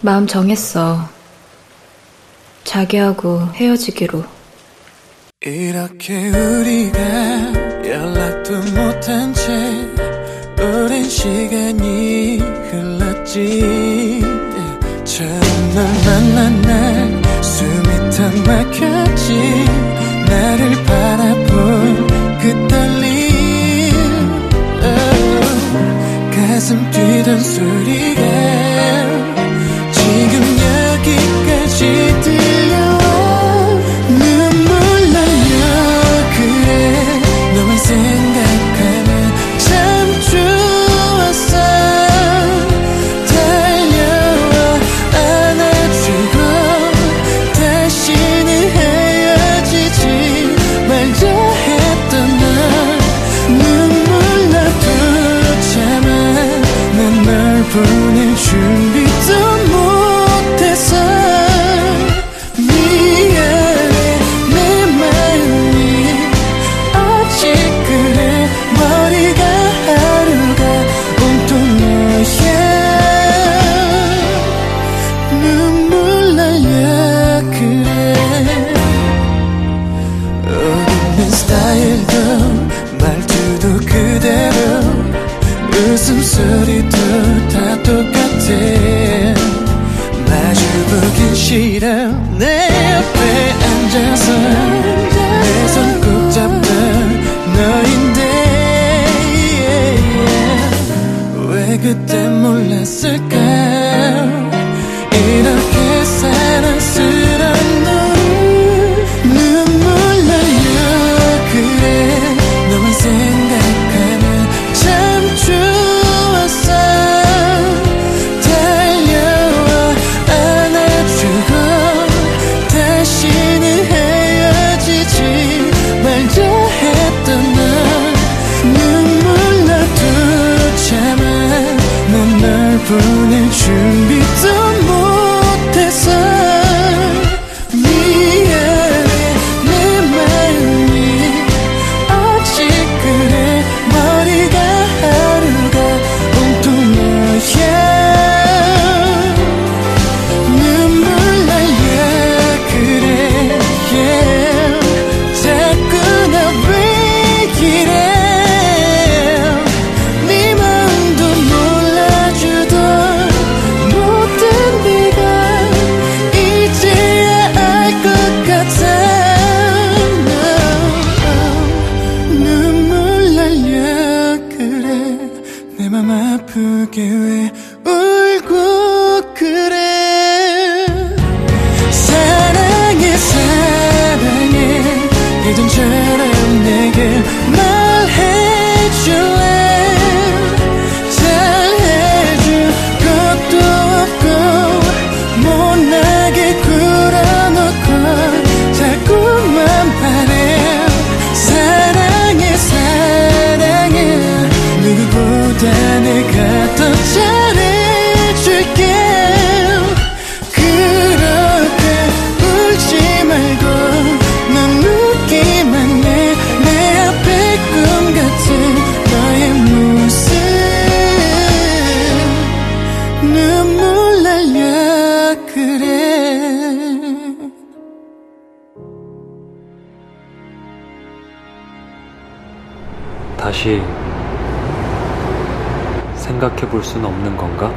마음 정했어. 자기하고 헤어지기로. 이렇게 우리가 연락도 못한 채 오랜 시간이 흘렀지 처음 널 만난 날 숨이 턱 막혔지 나를 바라본 그 떨림 oh, 가슴 뛰던 소리가 웃음소리도 다 똑같아. 마주보긴 싫어. 내 옆에 앉아서 내 손 꼭 잡던 너인데 왜 그때 몰랐을까 내 맘 아프게 왜 울고 그래? 사랑해 사랑해. 예전처럼 내가 더 잘해줄게. 그렇게 울지 말고 넌 웃기만 해. 내 앞에 꿈 같은 너의 모습. 눈물 날려 그래. 다시 생각해 볼 수는 없는 건가?